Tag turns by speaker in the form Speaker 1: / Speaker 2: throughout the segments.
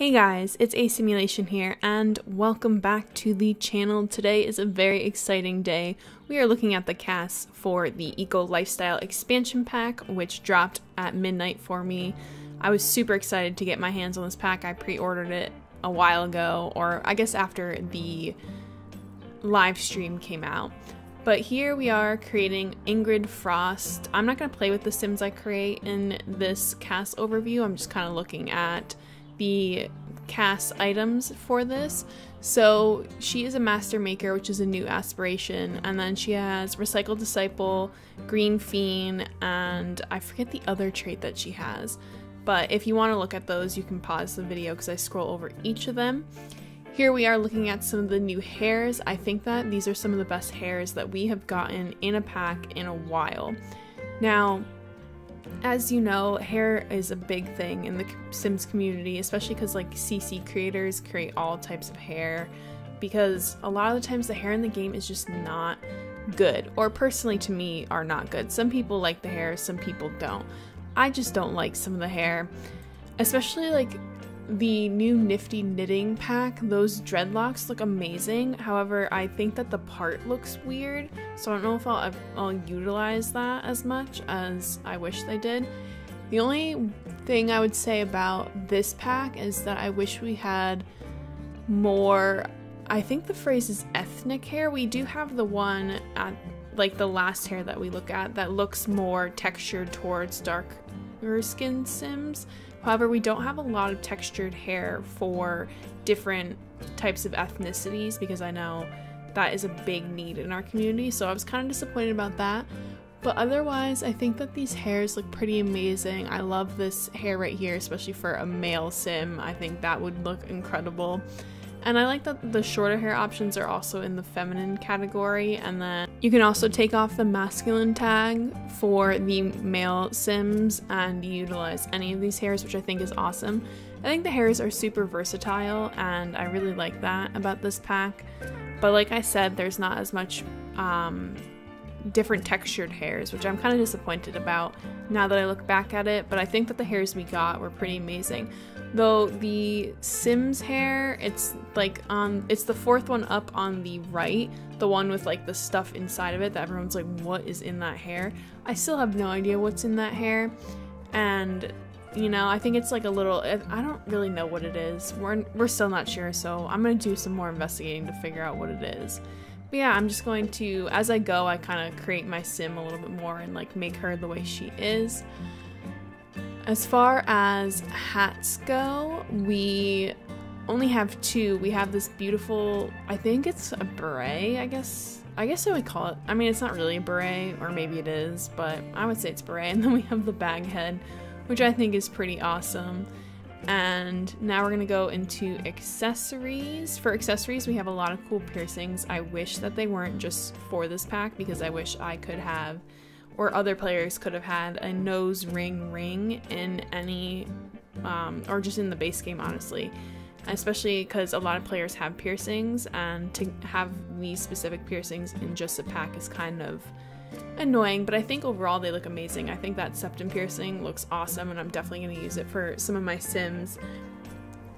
Speaker 1: Hey guys, it's ASMulation here, and welcome back to the channel. Today is a very exciting day. We are looking at the CAS for the Eco Lifestyle Expansion Pack, which dropped at midnight for me. I was super excited to get my hands on this pack. I pre-ordered it a while ago, or I guess after the live stream came out. But here we are creating Ingrid Frost. I'm not going to play with the sims I create in this CAS overview. I'm just kind of looking at the CAS items for this. So she is a master maker, which is a new aspiration, and then she has recycled disciple, green fiend, and I forget the other trait that she has. But if you want to look at those, you can pause the video because I scroll over each of them. Here we are looking at some of the new hairs. I think that these are some of the best hairs that we have gotten in a pack in a while. Now, as you know, hair is a big thing in the Sims community, especially because like CC creators create all types of hair because a lot of the times the hair in the game is just not good, or personally to me are not good. Some people like the hair, some people don't. I just don't like some of the hair, especially like the new Nifty Knitting pack, those dreadlocks look amazing. However, I think that the part looks weird, so I don't know if I'll, I'll utilize that as much as I wish they did. The only thing I would say about this pack is that I wish we had more. I think the phrase is ethnic hair. We do have the one at like the last hair that we look at that looks more textured towards darker skin sims However, we don't have a lot of textured hair for different types of ethnicities because I know that is a big need in our community, so I was kind of disappointed about that. But otherwise, I think that these hairs look pretty amazing. I love this hair right here, especially for a male sim. I think that would look incredible. And I like that the shorter hair options are also in the feminine category. And then you can also take off the masculine tag for the male sims and utilize any of these hairs, which I think is awesome. I think the hairs are super versatile and I really like that about this pack. But like I said, there's not as much um, different textured hairs, which I'm kind of disappointed about now that I look back at it. But I think that the hairs we got were pretty amazing. Though the Sims hair, it's like um it's the fourth one up on the right, the one with like the stuff inside of it that everyone's like, what is in that hair? I still have no idea what's in that hair, and you know, I think it's like a little. I don't really know what it is. We're we're still not sure, so I'm gonna do some more investigating to figure out what it is. But yeah, I'm just going to, as I go, I kind of create my sim a little bit more and like make her the way she is. As far as hats go, we only have two. We have this beautiful, I think it's a beret, I guess. I guess I would call it. I mean, it's not really a beret, or maybe it is, but I would say it's beret. And then we have the bag head, which I think is pretty awesome. And now we're gonna go into accessories. For accessories, we have a lot of cool piercings. I wish that they weren't just for this pack because I wish I could have or other players could have had a nose ring ring in any, um, or just in the base game, honestly. Especially because a lot of players have piercings, and to have these specific piercings in just a pack is kind of annoying, but I think overall they look amazing. I think that septum piercing looks awesome, and I'm definitely going to use it for some of my sims.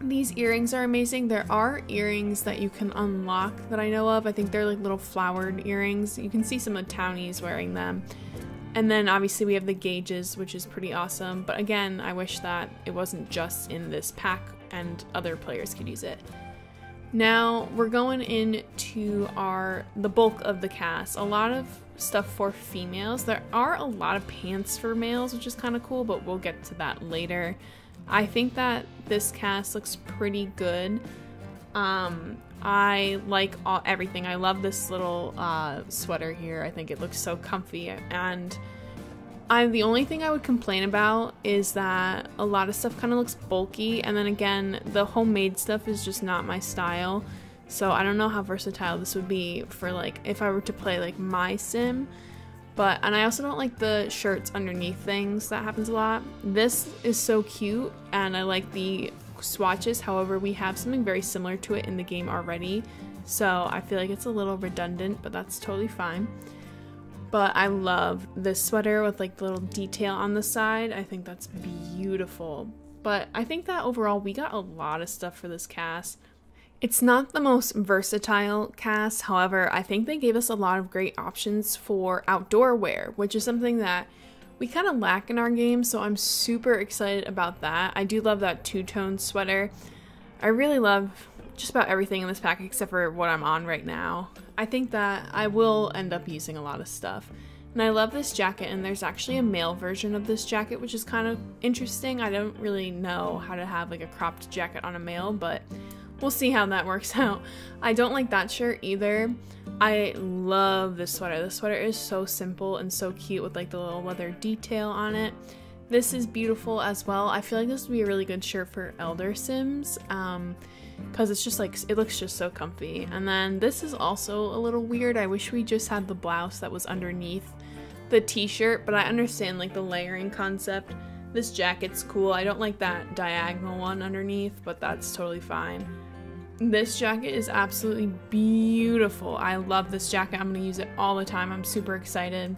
Speaker 1: These earrings are amazing. There are earrings that you can unlock that I know of. I think they're like little flowered earrings. You can see some of the townies wearing them. And then obviously we have the gauges, which is pretty awesome. But again, I wish that it wasn't just in this pack and other players could use it. Now we're going into our the bulk of the CAS. A lot of stuff for females. There are a lot of pants for males, which is kind of cool, but we'll get to that later. I think that this CAS looks pretty good. Um, I like all, everything. I love this little uh, sweater here. I think it looks so comfy. And I the only thing I would complain about is that a lot of stuff kind of looks bulky. And then again, the homemade stuff is just not my style. So I don't know how versatile this would be for like if I were to play like my sim. But and I also don't like the shirts underneath things. That happens a lot. This is so cute and I like the swatches. However, we have something very similar to it in the game already, so I feel like it's a little redundant, but that's totally fine. But I love this sweater with like the little detail on the side. I think that's beautiful. but I think that overall we got a lot of stuff for this CAS. It's not the most versatile CAS, however, I think they gave us a lot of great options for outdoor wear, which is something that we kind of lack in our game, so I'm super excited about that. I do love that two-tone sweater. I really love just about everything in this pack except for what I'm on right now. I think that I will end up using a lot of stuff. And I love this jacket, and there's actually a male version of this jacket, which is kind of interesting. I don't really know how to have like a cropped jacket on a male, but we'll see how that works out. I don't like that shirt either. I love this sweater. The sweater is so simple and so cute with like the little leather detail on it. This is beautiful as well. I feel like this would be a really good shirt for Elder Sims. Um, because it's just like it looks just so comfy and then this is also a little weird i wish we just had the blouse that was underneath the t-shirt but i understand like the layering concept this jacket's cool i don't like that diagonal one underneath but that's totally fine this jacket is absolutely beautiful. I love this jacket. I'm going to use it all the time. I'm super excited.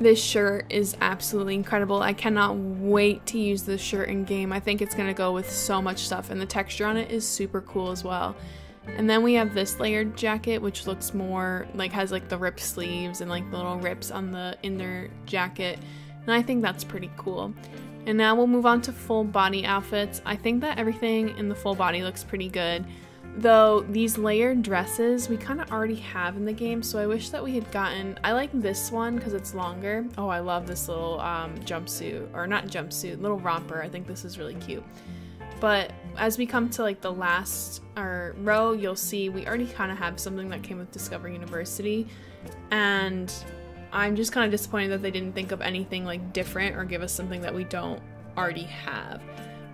Speaker 1: This shirt is absolutely incredible. I cannot wait to use this shirt in game. I think it's going to go with so much stuff and the texture on it is super cool as well. And then we have this layered jacket which looks more like has like the ripped sleeves and like little rips on the inner jacket. And I think that's pretty cool. And now we'll move on to full body outfits. I think that everything in the full body looks pretty good. Though these layered dresses we kind of already have in the game, so I wish that we had gotten. I like this one because it's longer. Oh, I love this little um, jumpsuit, or not jumpsuit, little romper. I think this is really cute. But as we come to like the last row, you'll see we already kind of have something that came with Discover University, and I'm just kind of disappointed that they didn't think of anything like different or give us something that we don't already have.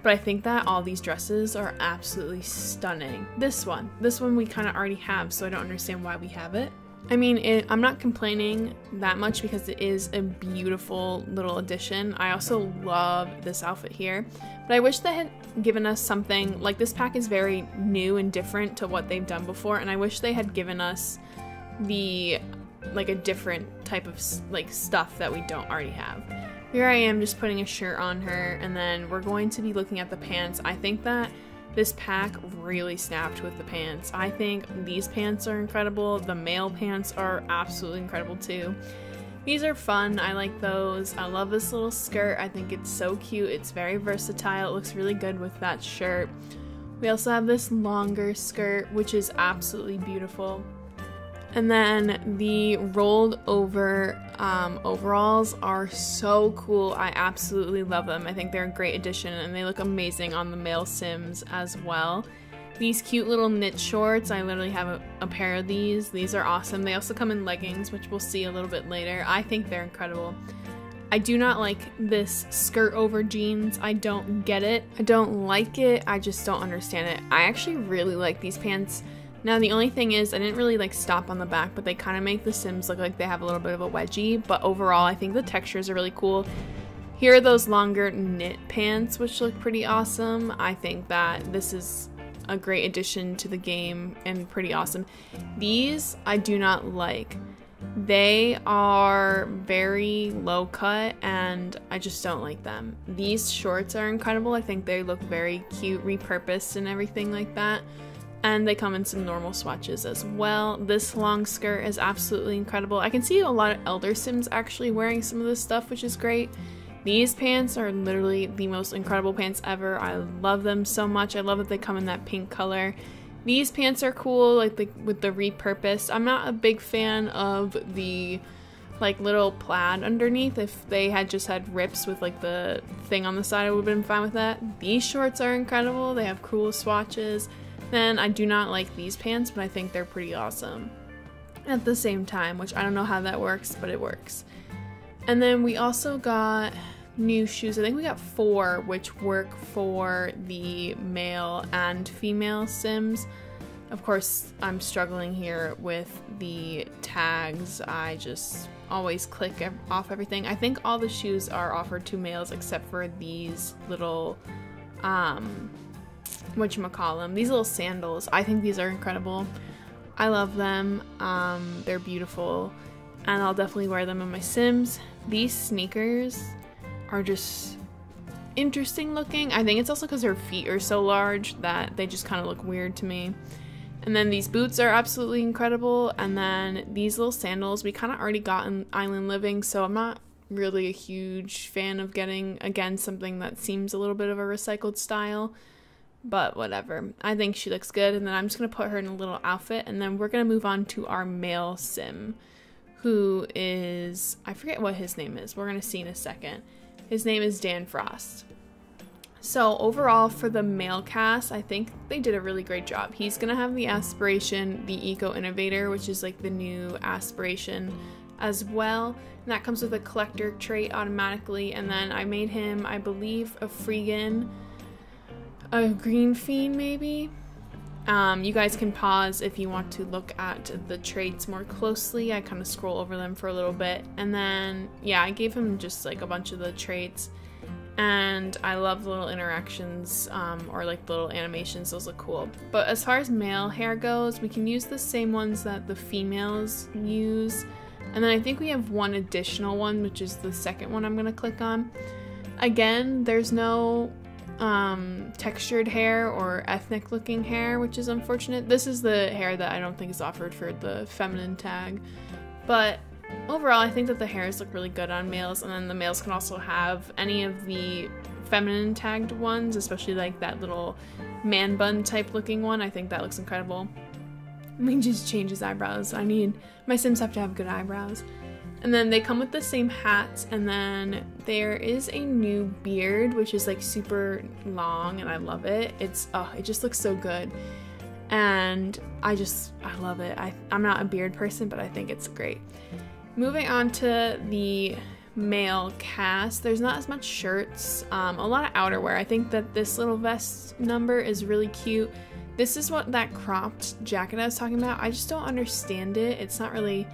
Speaker 1: But I think that all these dresses are absolutely stunning. This one, this one we kind of already have, so I don't understand why we have it. I mean, it, I'm not complaining that much because it is a beautiful little addition. I also love this outfit here, but I wish they had given us something like this pack is very new and different to what they've done before, and I wish they had given us the like a different type of like stuff that we don't already have. Here I am just putting a shirt on her and then we're going to be looking at the pants. I think that this pack really snapped with the pants. I think these pants are incredible. The male pants are absolutely incredible too. These are fun. I like those. I love this little skirt. I think it's so cute. It's very versatile. It looks really good with that shirt. We also have this longer skirt, which is absolutely beautiful. And then the rolled over um, overalls are so cool. I absolutely love them. I think they're a great addition and they look amazing on the male Sims as well. These cute little knit shorts, I literally have a, a, pair of these. These are awesome. They also come in leggings, which we'll see a little bit later. I think they're incredible. I do not like this skirt over jeans. I don't get it. I don't like it. I just don't understand it. I actually really like these pants. Now the only thing is I didn't really like stop on the back, but they kind of make the Sims look like they have a little bit of a wedgie, but overall I think the textures are really cool. Here are those longer knit pants, which look pretty awesome. I think that this is a great addition to the game and pretty awesome. These I do not like. They are very low cut and I just don't like them. These shorts are incredible. I think they look very cute, repurposed and everything like that and they come in some normal swatches as well. This long skirt is absolutely incredible. I can see a lot of Elder Sims actually wearing some of this stuff, which is great. These pants are literally the most incredible pants ever. I love them so much. I love that they come in that pink color. These pants are cool, like the, with the repurposed. I'm not a big fan of the like little plaid underneath. If they had just had rips with like the thing on the side, I would have been fine with that. These shorts are incredible. They have cool swatches. Then I do not like these pants, but I think they're pretty awesome at the same time, which I don't know how that works, but it works. And then we also got new shoes. I think we got four, which work for the male and female Sims. Of course, I'm struggling here with the tags. I just always click off everything. I think all the shoes are offered to males except for these little um, whatchamacallem, these little sandals. I think these are incredible. I love them. Um, they're beautiful. And I'll definitely wear them in my Sims. These sneakers are just interesting looking. I think it's also because her feet are so large that they just kind of look weird to me. And then these boots are absolutely incredible. And then these little sandals we kind of already got in Island Living, so I'm not really a huge fan of getting again something that seems a little bit of a recycled style. But whatever. I think she looks good. And then I'm just to put her in a little outfit. And then we're to move on to our male sim, who is, I forget what his name is. We're to see in a second. His name is Dan Frost. So overall for the male cast, I think they did a really great job. He's gonna have the aspiration, the Eco Innovator, which is like the new aspiration as well. And that comes with a collector trait automatically. And then I made him, I believe, a Freegan, a Green Fiend maybe. Um, you guys can pause if you want to look at the traits more closely. I kind of scroll over them for a little bit. And then, yeah, I gave him just like a bunch of the traits and I love little interactions um, or like little animations, those look cool. But as far as male hair goes, we can use the same ones that the females use. And then I think we have one additional one, which is the second one I'm going to click on. Again, there's no um, textured hair or ethnic looking hair, which is unfortunate. This is the hair that I don't think is offered for the feminine tag. But overall, I think that the hairs look really good on males, and then the males can also have any of the feminine tagged ones, especially like that little man bun type looking one. I think that looks incredible. Let me just change his eyebrows. I need my Sims have to have good eyebrows. And then they come with the same hats, and then there is a new beard, which is like super long, and I love it. It's oh, it just looks so good, and I just I love it. I I'm not a beard person, but I think it's great. Moving on to the male CAS, there's not as much shirts, um, a lot of outerwear. I think that this little vest number is really cute. This is what that cropped jacket I was talking about. I just don't understand it. It's not really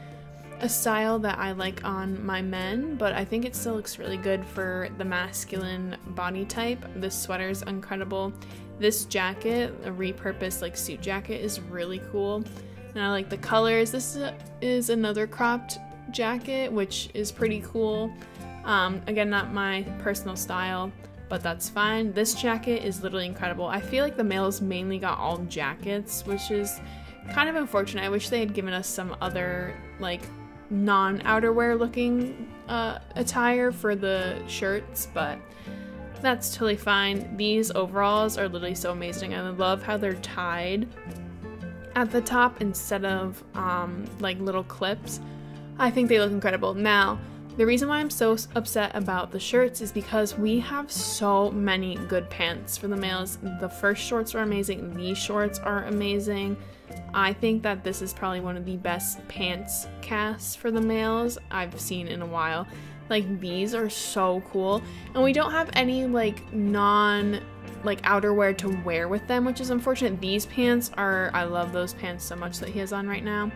Speaker 1: a style that I like on my men, but I think it still looks really good for the masculine body type. This sweater is incredible. This jacket, a repurposed like suit jacket, is really cool. And I like the colors. This is another cropped jacket, which is pretty cool. Um, again, not my personal style, but that's fine. This jacket is literally incredible. I feel like the males mainly got all jackets, which is kind of unfortunate. I wish they had given us some other, like, non outerwear looking uh, attire for the shirts, but that's totally fine. These overalls are literally so amazing. And I love how they're tied at the top instead of um, like little clips. I think they look incredible. Now, the reason why I'm so upset about the shirts is because we have so many good pants for the males. The first shorts are amazing, these shorts are amazing. I think that this is probably one of the best pants casts for the males I've seen in a while. Like these are so cool. And we don't have any like non like outerwear to wear with them, which is unfortunate. These pants are I love those pants so much that he has on right now.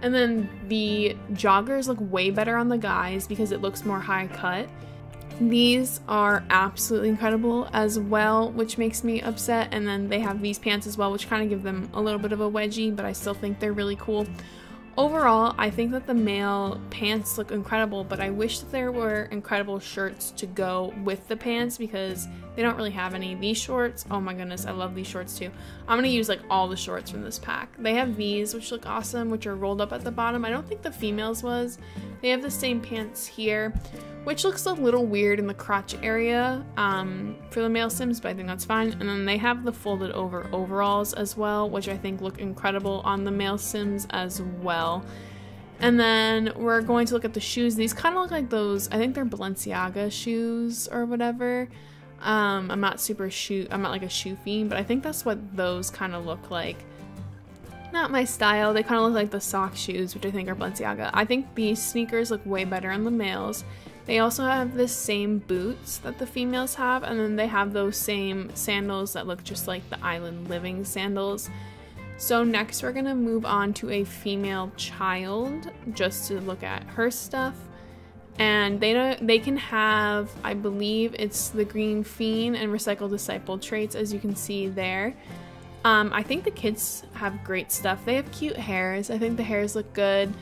Speaker 1: And then the joggers look way better on the guys because it looks more high cut. These are absolutely incredible as well, which makes me upset. And then they have these pants as well, which kind of give them a little bit of a wedgie, but I still think they're really cool. Overall, I think that the male pants look incredible, but I wish that there were incredible shirts to go with the pants because they don't really have any. These shorts, oh my goodness, I love these shorts too. I'm gonna use like all the shorts from this pack. They have these, which look awesome, which are rolled up at the bottom. I don't think the females was. They have the same pants here, which looks a little weird in the crotch area um, for the male Sims, but I think that's fine. And then they have the folded over overalls as well, which I think look incredible on the male Sims as well. And then we're going to look at the shoes. These kind of look like those, I think they're Balenciaga shoes or whatever. Um, I'm not super shoe, I'm not like a shoe fiend, but I think that's what those kind of look like. Not my style. They kind of look like the sock shoes, which I think are Balenciaga. I think these sneakers look way better on the males. They also have the same boots that the females have, and then they have those same sandals that look just like the Island Living sandals. So next we're gonna move on to a female child, just to look at her stuff. And they don't, they can have, I believe it's the Green Fiend and Recycle Disciple traits, as you can see there. Um, I think the kids have great stuff. They have cute hairs. I think the hairs look good.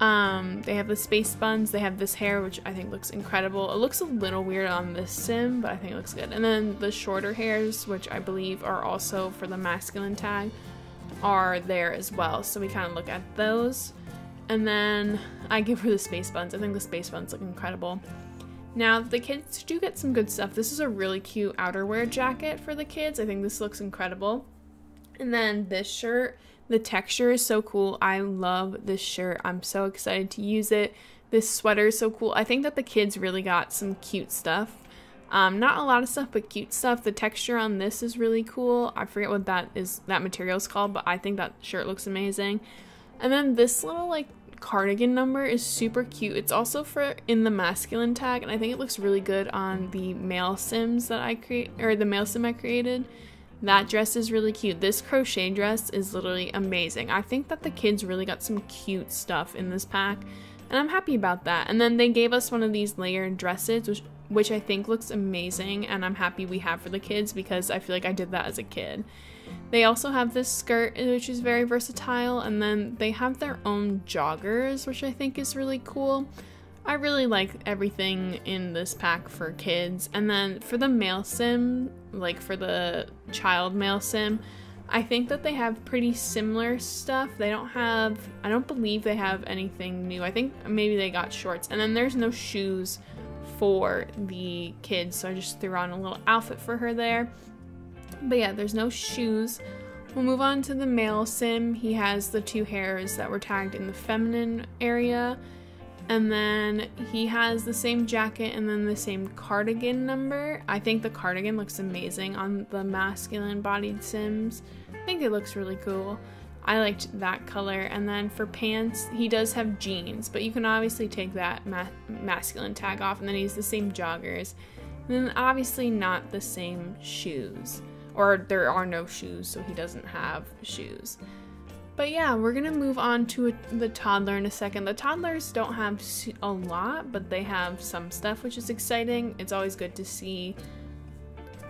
Speaker 1: Um, they have the space buns. They have this hair, which I think looks incredible. It looks a little weird on this sim, but I think it looks good. And then the shorter hairs, which I believe are also for the masculine tag, are there as well. So we kind of look at those. And then I give her the space buns. I think the space buns look incredible. Now, the kids do get some good stuff. This is a really cute outerwear jacket for the kids. I think this looks incredible. And then this shirt the texture is so cool. I love this shirt. I'm so excited to use it. This sweater is so cool. I think that the kids really got some cute stuff. Um, not a lot of stuff, but cute stuff. The texture on this is really cool. I forget what that is that material is called, but I think that shirt looks amazing. And then this little like cardigan number is super cute. It's also for in the masculine tag, and I think it looks really good on the male sims that I create or the male sim I created. That dress is really cute. This crochet dress is literally amazing. I think that the kids really got some cute stuff in this pack, and I'm happy about that. And then they gave us one of these layered dresses, which, which I think looks amazing, and I'm happy we have for the kids because I feel like I did that as a kid. They also have this skirt, which is very versatile, and then they have their own joggers, which I think is really cool. I really like everything in this pack for kids. And then for the male sim, like for the child male sim, I think that they have pretty similar stuff. They don't have, I don't believe they have anything new. I think maybe they got shorts. And then there's no shoes for the kids, so I just threw on a little outfit for her there. But yeah, there's no shoes. We'll move on to the male sim. He has the two hairs that were tagged in the feminine area and then he has the same jacket and then the same cardigan number. I think the cardigan looks amazing on the masculine bodied Sims. I think it looks really cool. I liked that color. And then for pants, he does have jeans, but you can obviously take that ma masculine tag off. And then he's the same joggers. And then obviously not the same shoes. Or there are no shoes, so he doesn't have shoes. But yeah, we're gonna move on to a, the toddler in a second. The toddlers don't have a lot, but they have some stuff, which is exciting. It's always good to see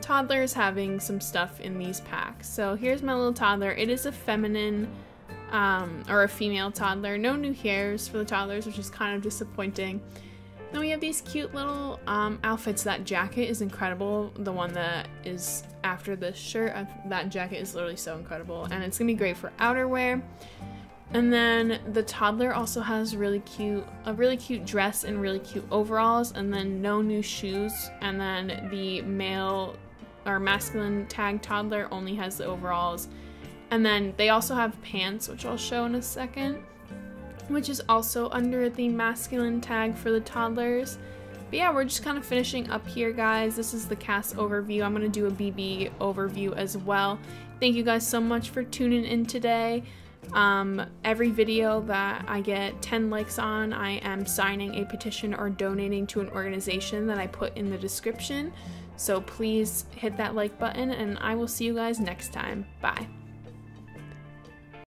Speaker 1: toddlers having some stuff in these packs. So here's my little toddler. It is a feminine um, or a female toddler. No new hairs for the toddlers, which is kind of disappointing. Then we have these cute little um, outfits. That jacket is incredible. The one that is after this shirt, uh, that jacket is literally so incredible. And it's gonna be great for outerwear. And then the toddler also has really cute, a really cute dress and really cute overalls, and then no new shoes. And then the male or masculine tag toddler only has the overalls. And then they also have pants, which I'll show in a second which is also under the masculine tag for the toddlers. But yeah, we're just kind of finishing up here, guys. This is the CAS overview. I'm going to do a BB overview as well. Thank you guys so much for tuning in today. Um, every video that I get 10 likes on, I am signing a petition or donating to an organization that I put in the description. So please hit that like button, and I will see you guys next time. Bye.